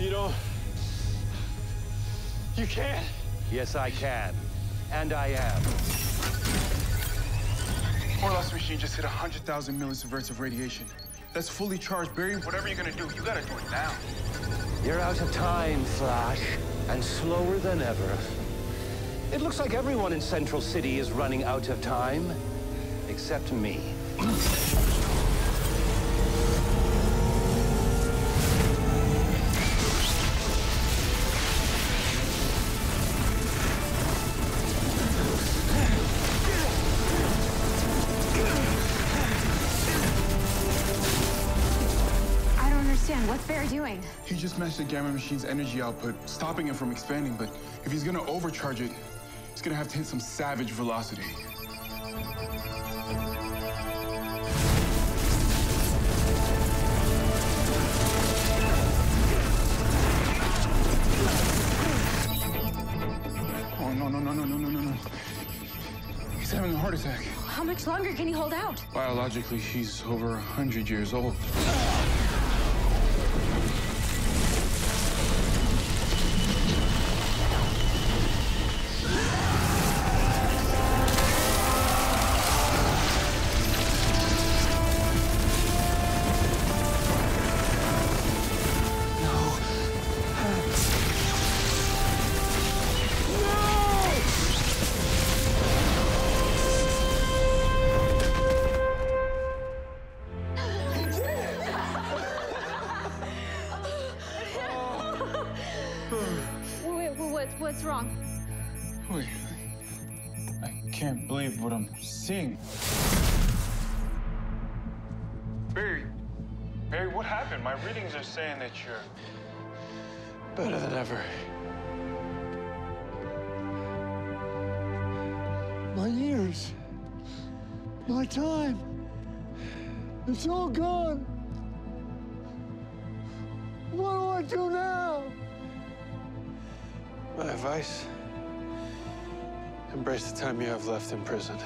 You don't... You can't? Yes, I can. And I am. Orlov's machine just hit 100,000 millisieverts of radiation. That's fully charged, Barry. Whatever you're gonna do, you gotta do it now. You're out of time, Flash, and slower than ever. It looks like everyone in Central City is running out of time, except me. Understand. What's Bear doing? He just matched the Gamma machine's energy output, stopping it from expanding, but if he's gonna overcharge it, he's gonna have to hit some savage velocity. Oh, no, no, no, no, no, no, no, no. He's having a heart attack. How much longer can he hold out? Biologically, he's over a hundred years old. Wait, wait, what's, wrong? Wait, I, I can't believe what I'm seeing. Barry, Barry, what happened? My readings are saying that you're Better than ever. My years, my time, it's all gone. What do I do now? My advice embrace the time you have left in prison.